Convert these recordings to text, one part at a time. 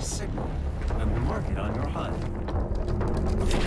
signal. I will mark it on your HUD.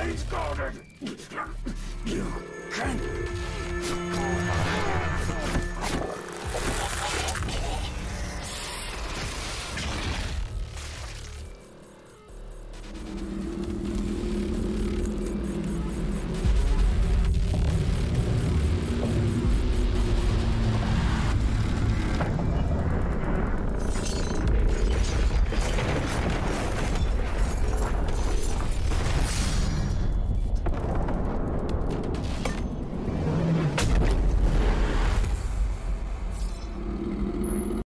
Remains guarded!